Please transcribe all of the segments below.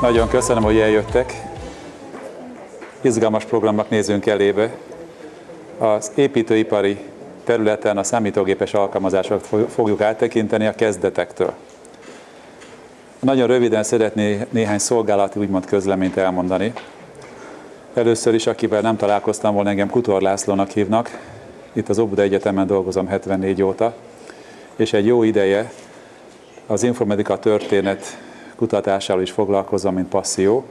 Nagyon köszönöm, hogy eljöttek. Izgalmas programnak nézünk elébe. Az építőipari területen a számítógépes alkalmazásokat fogjuk áttekinteni a kezdetektől. Nagyon röviden szeretné néhány szolgálati úgymond közleményt elmondani. Először is, akivel nem találkoztam volna, engem Kutor Lászlónak hívnak. Itt az Óbuda Egyetemen dolgozom 74 óta, és egy jó ideje az informatika történet kutatásával is foglalkozom, mint passzió,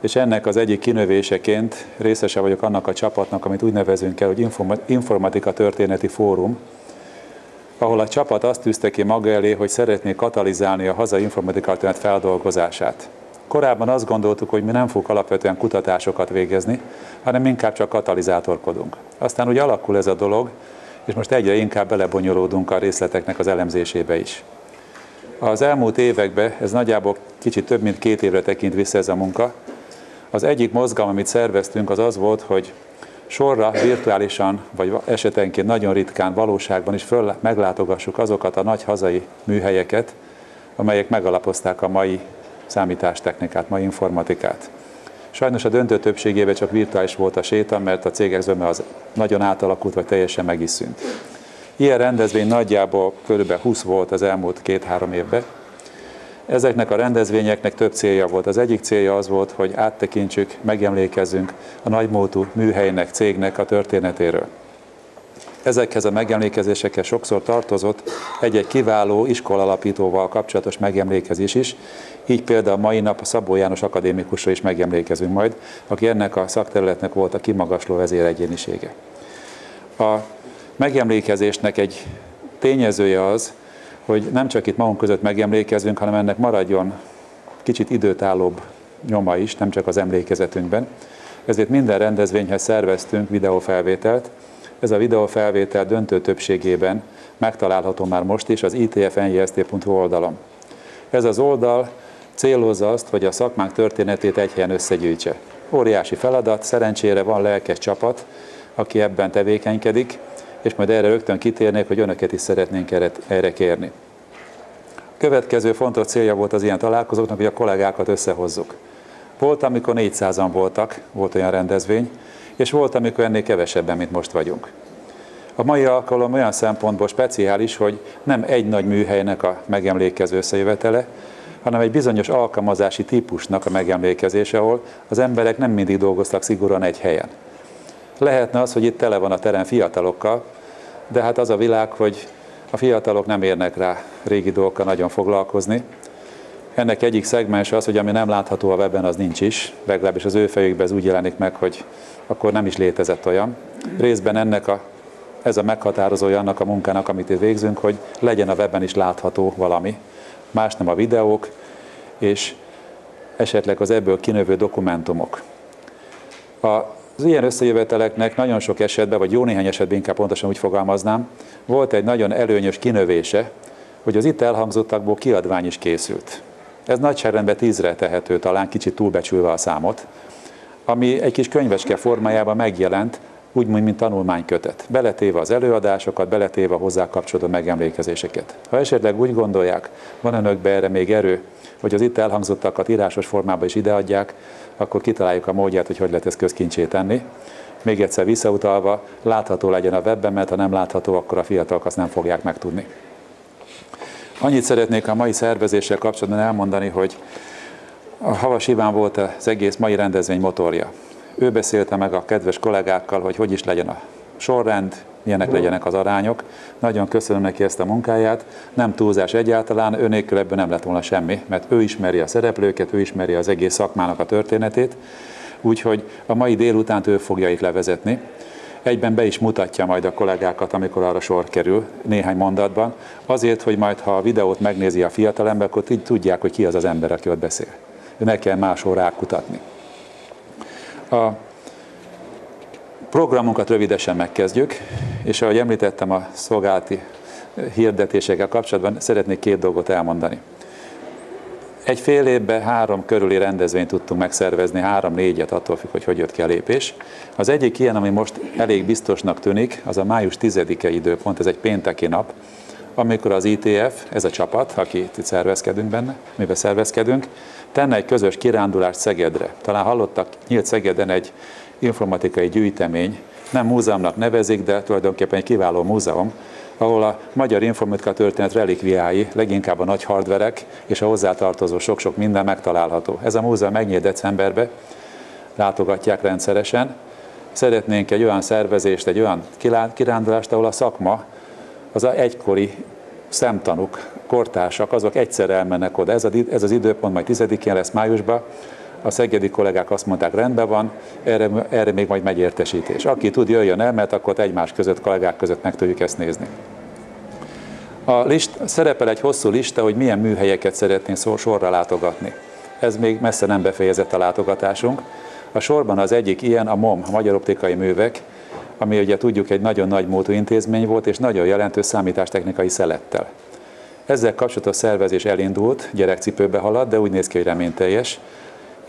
és ennek az egyik kinövéseként részese vagyok annak a csapatnak, amit úgy nevezünk el, hogy Informatika Történeti Fórum, ahol a csapat azt tűzte ki maga elé, hogy szeretné katalizálni a hazai informatika történet feldolgozását. Korábban azt gondoltuk, hogy mi nem fogunk alapvetően kutatásokat végezni, hanem inkább csak katalizátorkodunk. Aztán úgy alakul ez a dolog, és most egyre inkább belebonyolódunk a részleteknek az elemzésébe is. Az elmúlt években, ez nagyjából kicsit több mint két évre tekint vissza ez a munka, az egyik mozgalom, amit szerveztünk, az az volt, hogy sorra virtuálisan, vagy esetenként nagyon ritkán valóságban is föl meglátogassuk azokat a nagy hazai műhelyeket, amelyek megalapozták a mai számítástechnikát, mai informatikát. Sajnos a döntő többségében csak virtuális volt a séta, mert a cégek zöme az nagyon átalakult, vagy teljesen meg is szűnt. Ilyen rendezvény nagyjából kb. 20 volt az elmúlt két-három évben. Ezeknek a rendezvényeknek több célja volt. Az egyik célja az volt, hogy áttekintsük, megemlékezzünk a nagymódú műhelynek, cégnek a történetéről. Ezekhez a megemlékezésekhez sokszor tartozott egy-egy kiváló iskolalapítóval kapcsolatos megemlékezés is, így például mai nap a Szabó János akadémikusra is megemlékezünk majd, aki ennek a szakterületnek volt a kimagasló vezéregyénisége. A megemlékezésnek egy tényezője az, hogy nem csak itt magunk között megemlékezünk, hanem ennek maradjon kicsit időtállóbb nyoma is, nem csak az emlékezetünkben. Ezért minden rendezvényhez szerveztünk videófelvételt. Ez a videófelvétel döntő többségében megtalálható már most is az itfnjst.hu oldalon. Ez az oldal célozza azt, hogy a szakmánk történetét egy helyen összegyűjtse. Óriási feladat, szerencsére van lelkes csapat, aki ebben tevékenykedik, és majd erre rögtön kitérnék, hogy önöket is szeretnénk erre kérni. Következő fontos célja volt az ilyen találkozóknak, hogy a kollégákat összehozzuk. Volt, amikor 400-an voltak, volt olyan rendezvény, és volt, amikor ennél kevesebben, mint most vagyunk. A mai alkalom olyan szempontból speciális, hogy nem egy nagy műhelynek a megemlékező összejövetele, hanem egy bizonyos alkalmazási típusnak a megemlékezése, ahol az emberek nem mindig dolgoztak szigorúan egy helyen. Lehetne az, hogy itt tele van a terem fiatalokkal, de hát az a világ, hogy a fiatalok nem érnek rá régi dolgokkal nagyon foglalkozni. Ennek egyik szegmens az, hogy ami nem látható a webben, az nincs is, legalábbis az ő fejükben ez úgy jelenik meg, hogy akkor nem is létezett olyan. Részben ennek a, ez a meghatározója annak a munkának, amit itt végzünk, hogy legyen a webben is látható valami, más nem a videók, és esetleg az ebből kinövő dokumentumok. A az ilyen összejöveteleknek nagyon sok esetben, vagy jó néhány esetben inkább pontosan úgy fogalmaznám, volt egy nagyon előnyös kinövése, hogy az itt elhangzottakból kiadvány is készült. Ez nagyságrendben tízre tehető, talán kicsit túlbecsülve a számot, ami egy kis könyveske formájában megjelent, úgymond, mint tanulmánykötet. Beletéve az előadásokat, beletéve a hozzá kapcsolódó megemlékezéseket. Ha esetleg úgy gondolják, van önökbe erre még erő, hogy az itt elhangzottakat írásos formában is ideadják, akkor kitaláljuk a módját, hogy hogy lehet ezt közkincsé tenni. Még egyszer visszautalva, látható legyen a webben, mert ha nem látható, akkor a fiatalok azt nem fogják megtudni. Annyit szeretnék a mai szervezéssel kapcsolatban elmondani, hogy a Havas Iván volt az egész mai rendezvény motorja. Ő beszélte meg a kedves kollégákkal, hogy hogy is legyen a sorrend, milyenek legyenek az arányok. Nagyon köszönöm neki ezt a munkáját, nem túlzás egyáltalán, ő ebből nem lett volna semmi, mert ő ismeri a szereplőket, ő ismeri az egész szakmának a történetét, úgyhogy a mai délutánt ő fogja itt levezetni. Egyben be is mutatja majd a kollégákat, amikor arra sor kerül, néhány mondatban, azért, hogy majd ha a videót megnézi a fiatalember, akkor tudják, hogy ki az az ember, aki ott beszél. Ne kell máshol rákutatni. A programunkat rövidesen megkezdjük, és ahogy említettem a szolgálati hirdetésekkel kapcsolatban, szeretnék két dolgot elmondani. Egy fél évben három körüli rendezvényt tudtunk megszervezni, három-négyet, attól függ, hogy hogy jött ki a lépés. Az egyik ilyen, ami most elég biztosnak tűnik, az a május 10-e időpont, ez egy pénteki nap, amikor az ITF, ez a csapat, akit itt szervezkedünk benne, mivel szervezkedünk, tenne egy közös kirándulást Szegedre. Talán hallottak, nyílt Szegeden egy informatikai gyűjtemény, nem múzeumnak nevezik, de tulajdonképpen egy kiváló múzeum, ahol a magyar informatika történet relikviái, leginkább a nagy hardverek és a hozzátartozó sok-sok minden megtalálható. Ez a múzeum megnyílt decemberbe, látogatják rendszeresen. Szeretnénk egy olyan szervezést, egy olyan kirándulást, ahol a szakma, az a egykori szemtanúk, kortársak, azok egyszer elmennek oda. Ez, az időpont majd 10-én lesz májusban, a szegedi kollégák azt mondták, rendben van, erre, erre még majd megy értesítés. Aki tud, jöjjön el, mert akkor egymás között, kollégák között meg tudjuk ezt nézni. A list, szerepel egy hosszú lista, hogy milyen műhelyeket szeretnénk sorra látogatni. Ez még messze nem befejezett a látogatásunk. A sorban az egyik ilyen a MOM, a Magyar Optikai Művek, ami ugye tudjuk egy nagyon nagy múltú intézmény volt, és nagyon jelentős számítástechnikai szelettel. Ezzel kapcsolatos szervezés elindult, gyerekcipőbe halad, de úgy néz ki, hogy reményteljes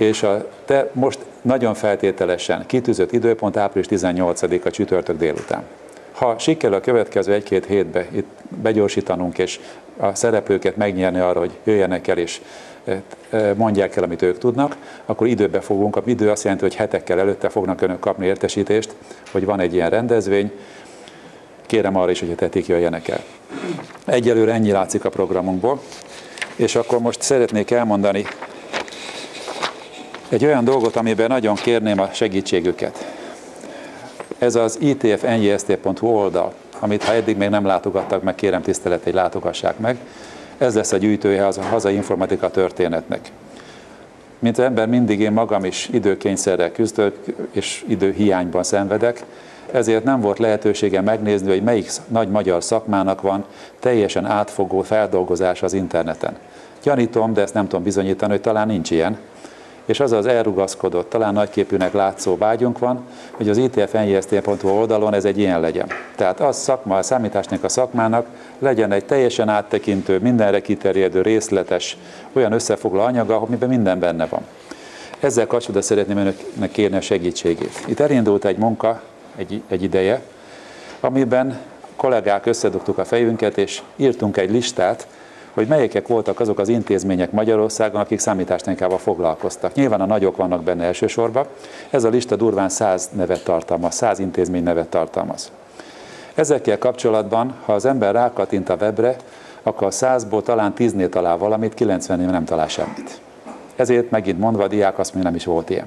és a te most nagyon feltételesen kitűzött időpont április 18-a csütörtök délután. Ha sikerül a következő egy-két hétbe itt begyorsítanunk, és a szereplőket megnyerni arra, hogy jöjjenek el és eh, eh, mondják el, amit ők tudnak, akkor időbe fogunk kapni. Idő azt jelenti, hogy hetekkel előtte fognak önök kapni értesítést, hogy van egy ilyen rendezvény. Kérem arra is, hogy a tetik jöjjenek el. Egyelőre ennyi látszik a programunkból. És akkor most szeretnék elmondani egy olyan dolgot, amiben nagyon kérném a segítségüket. Ez az itfnjst.hu oldal, amit ha eddig még nem látogattak meg, kérem tisztelet, hogy látogassák meg. Ez lesz a gyűjtője az a hazai informatika történetnek. Mint ember mindig én magam is időkényszerrel küzdök, és időhiányban szenvedek, ezért nem volt lehetősége megnézni, hogy melyik nagy magyar szakmának van teljesen átfogó feldolgozás az interneten. Gyanítom, de ezt nem tudom bizonyítani, hogy talán nincs ilyen és az az elrugaszkodott, talán nagyképűnek látszó vágyunk van, hogy az ITF oldalon ez egy ilyen legyen. Tehát az szakma, a számításnak a szakmának legyen egy teljesen áttekintő, mindenre kiterjedő, részletes, olyan összefoglaló anyaga, amiben minden benne van. Ezzel kapcsolatban szeretném önöknek kérni a segítségét. Itt elindult egy munka egy, egy ideje, amiben kollégák összedugtuk a fejünket, és írtunk egy listát, hogy melyekek voltak azok az intézmények Magyarországon, akik számítástechnikával foglalkoztak. Nyilván a nagyok vannak benne elsősorban. Ez a lista durván 100 nevet tartalmaz, 100 intézmény nevet tartalmaz. Ezekkel kapcsolatban, ha az ember rákattint a webre, akkor a 100-ból talán 10-nél talál valamit, 90-nél nem talál semmit. Ezért megint mondva, a diák azt mondja, nem is volt ilyen.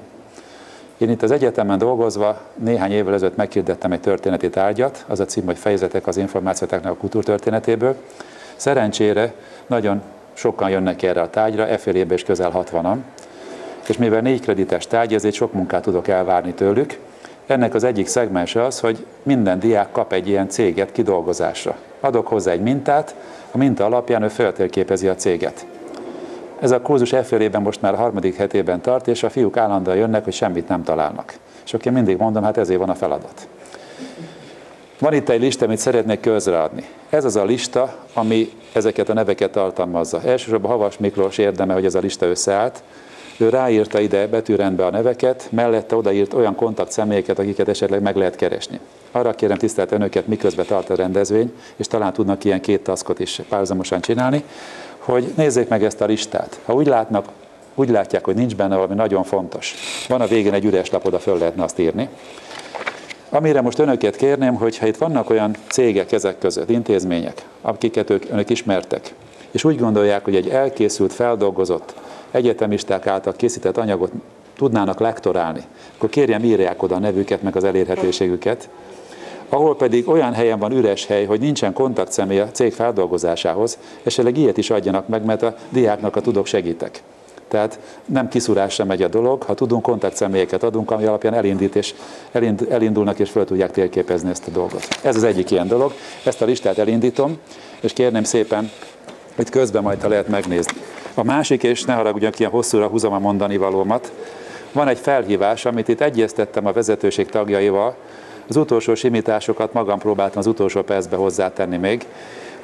Én itt az egyetemen dolgozva néhány évvel ezelőtt meghirdettem egy történeti tárgyat, az a cím, hogy Fejezetek az információteknek a kultúrtörténetéből. Szerencsére nagyon sokan jönnek erre a tárgyra, e is közel 60-an, és mivel négy kredites tárgy, ezért sok munkát tudok elvárni tőlük. Ennek az egyik szegmense az, hogy minden diák kap egy ilyen céget kidolgozásra. Adok hozzá egy mintát, a minta alapján ő feltérképezi a céget. Ez a kurzus e most már a harmadik hetében tart, és a fiúk állandóan jönnek, hogy semmit nem találnak. És akkor én mindig mondom, hát ezért van a feladat. Van itt egy lista, amit szeretnék közreadni. Ez az a lista, ami ezeket a neveket tartalmazza. Elsősorban Havas Miklós érdeme, hogy ez a lista összeállt. Ő ráírta ide betűrendbe a neveket, mellette odaírt olyan kontakt személyeket, akiket esetleg meg lehet keresni. Arra kérem tisztelt önöket, miközben tart a rendezvény, és talán tudnak ilyen két taszkot is párhuzamosan csinálni, hogy nézzék meg ezt a listát. Ha úgy látnak, úgy látják, hogy nincs benne valami nagyon fontos, van a végén egy üres lap, oda föl lehetne azt írni, Amire most önöket kérném, hogy ha itt vannak olyan cégek ezek között, intézmények, akiket ők, önök ismertek, és úgy gondolják, hogy egy elkészült, feldolgozott, egyetemisták által készített anyagot tudnának lektorálni, akkor kérjem írják oda a nevüket, meg az elérhetőségüket, ahol pedig olyan helyen van üres hely, hogy nincsen kontaktszemély a cég feldolgozásához, esetleg ilyet is adjanak meg, mert a diáknak a tudok segítek. Tehát nem kiszúrásra megy a dolog, ha tudunk kontaktszemélyeket adunk, ami alapján elindít és elind, elindulnak és fel tudják térképezni ezt a dolgot. Ez az egyik ilyen dolog. Ezt a listát elindítom, és kérném szépen, hogy közben majd ha lehet megnézni. A másik, és ne haragudjanak, ilyen hosszúra húzom a mondani valómat, van egy felhívás, amit itt egyeztettem a vezetőség tagjaival, az utolsó simításokat magam próbáltam az utolsó percbe hozzátenni még,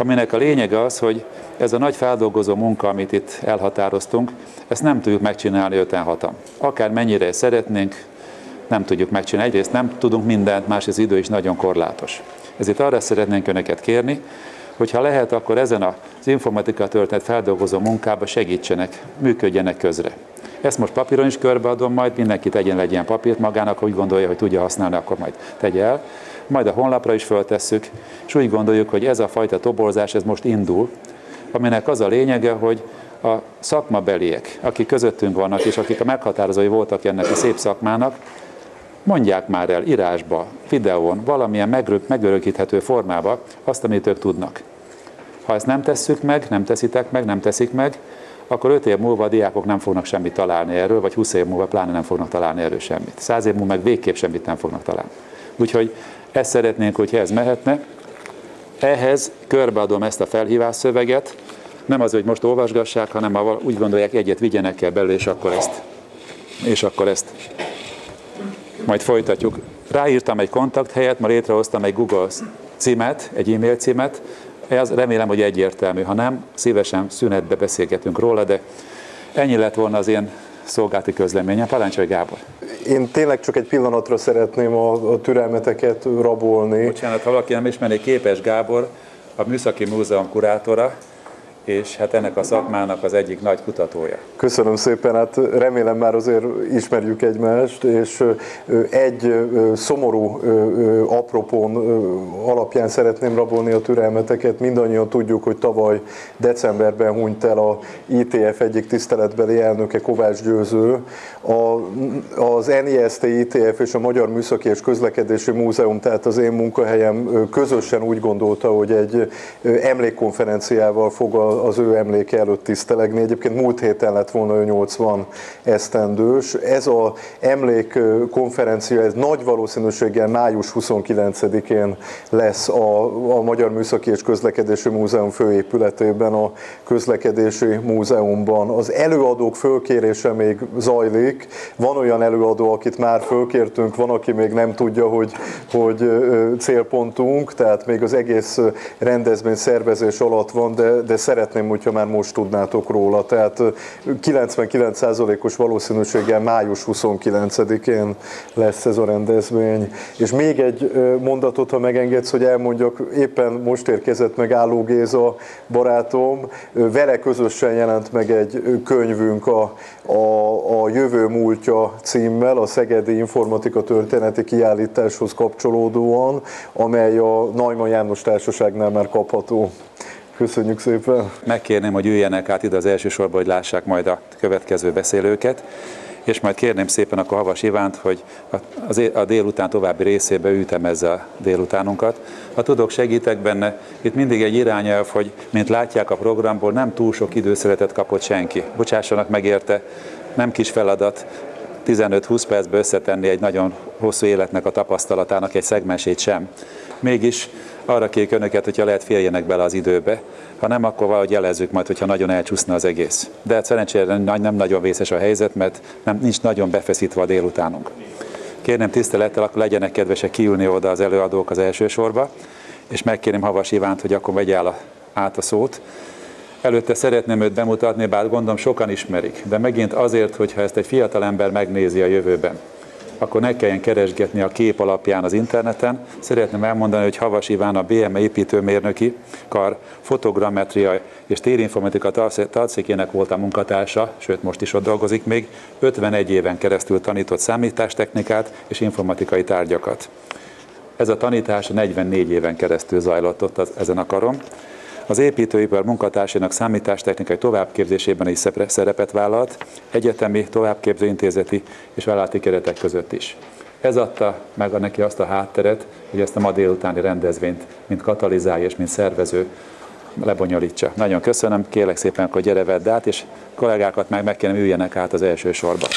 aminek a lényege az, hogy ez a nagy feldolgozó munka, amit itt elhatároztunk, ezt nem tudjuk megcsinálni 5 hatan. Akár mennyire szeretnénk, nem tudjuk megcsinálni. Egyrészt nem tudunk mindent, másrészt az idő is nagyon korlátos. Ezért arra szeretnénk Önöket kérni, hogyha lehet, akkor ezen az informatika történet feldolgozó munkába segítsenek, működjenek közre. Ezt most papíron is körbeadom, majd mindenki tegyen egy ilyen papírt magának, hogy gondolja, hogy tudja használni, akkor majd tegye el. Majd a honlapra is föltesszük, és úgy gondoljuk, hogy ez a fajta toborzás, ez most indul, aminek az a lényege, hogy a szakmabeliek, akik közöttünk vannak, és akik a meghatározói voltak ennek a szép szakmának, mondják már el írásba, videón, valamilyen megörökíthető formába azt, amit ők tudnak. Ha ezt nem tesszük meg, nem teszitek meg, nem teszik meg, akkor 5 év múlva a diákok nem fognak semmit találni erről, vagy 20 év múlva pláne nem fognak találni erről semmit. 100 év múlva meg végképp semmit nem fognak találni. Úgyhogy ezt szeretnénk, hogyha ez mehetne. Ehhez körbeadom ezt a felhívás szöveget, nem az, hogy most olvasgassák, hanem ha úgy gondolják, egyet vigyenek el belőle, és akkor ezt, és akkor ezt majd folytatjuk. Ráírtam egy kontakthelyet, ma létrehoztam egy Google címet, egy e-mail címet, ez remélem, hogy egyértelmű. Ha nem, szívesen szünetbe beszélgetünk róla, de ennyi lett volna az én szolgálti közleményem. Parancsolj Gábor! Én tényleg csak egy pillanatra szeretném a, a türelmeteket rabolni. Bocsánat, ha valaki nem ismeri, Képes Gábor, a Műszaki Múzeum kurátora, és hát ennek a szakmának az egyik nagy kutatója. Köszönöm szépen, hát remélem már azért ismerjük egymást, és egy szomorú apropón alapján szeretném rabolni a türelmeteket. Mindannyian tudjuk, hogy tavaly decemberben hunyt el a ITF egyik tiszteletbeli elnöke Kovács Győző. A, az NIST ITF és a Magyar Műszaki és Közlekedési Múzeum, tehát az én munkahelyem közösen úgy gondolta, hogy egy emlékkonferenciával fog a az ő emléke előtt tisztelegni. Egyébként múlt héten lett volna ő 80 esztendős. Ez a emlékkonferencia, ez nagy valószínűséggel május 29-én lesz a, a Magyar Műszaki és Közlekedési Múzeum főépületében, a Közlekedési Múzeumban. Az előadók fölkérése még zajlik. Van olyan előadó, akit már fölkértünk, van, aki még nem tudja, hogy, hogy célpontunk, tehát még az egész rendezvény szervezés alatt van, de, de szeret szeretném, hogyha már most tudnátok róla. Tehát 99%-os valószínűséggel május 29-én lesz ez a rendezvény. És még egy mondatot, ha megengedsz, hogy elmondjak, éppen most érkezett meg Álló Géza barátom, vele közösen jelent meg egy könyvünk a, a, a Jövő múltja címmel, a Szegedi Informatika Történeti Kiállításhoz kapcsolódóan, amely a Najman János Társaságnál már kapható. Köszönjük szépen! Megkérném, hogy üljenek át ide az első sorba, hogy lássák majd a következő beszélőket, és majd kérném szépen akkor Havas Ivánt, hogy a délután további részébe ütemezze a délutánunkat. Ha tudok, segítek benne. Itt mindig egy irányelv, hogy mint látják a programból, nem túl sok időszeretet kapott senki. Bocsássanak meg érte, nem kis feladat, 15-20 percbe összetenni egy nagyon hosszú életnek a tapasztalatának egy szegmensét sem. Mégis arra kérjük önöket, hogyha lehet férjenek bele az időbe, ha nem, akkor valahogy jelezzük majd, hogyha nagyon elcsúszna az egész. De hát szerencsére nem nagyon vészes a helyzet, mert nem, nincs nagyon befeszítve a délutánunk. Kérném tisztelettel, akkor legyenek kedvesek kiülni oda az előadók az első sorba, és megkérném Havas Ivánt, hogy akkor vegye a, át a szót. Előtte szeretném őt bemutatni, bár gondolom sokan ismerik, de megint azért, hogyha ezt egy fiatal ember megnézi a jövőben, akkor ne kelljen keresgetni a kép alapján az interneten. Szeretném elmondani, hogy Havas Iván a BM építőmérnöki kar fotogrammetria és térinformatika tanszékének volt a munkatársa, sőt most is ott dolgozik még, 51 éven keresztül tanított számítástechnikát és informatikai tárgyakat. Ez a tanítás 44 éven keresztül zajlott ott az, ezen a karon. Az építőipar munkatársainak számítástechnikai továbbképzésében is szerepet vállalt, egyetemi, továbbképzőintézeti és vállalati keretek között is. Ez adta meg neki azt a hátteret, hogy ezt a ma délutáni rendezvényt, mint katalizálja és mint szervező lebonyolítsa. Nagyon köszönöm, kérlek szépen, hogy gyere vedd át, és kollégákat meg meg üljenek át az első sorba.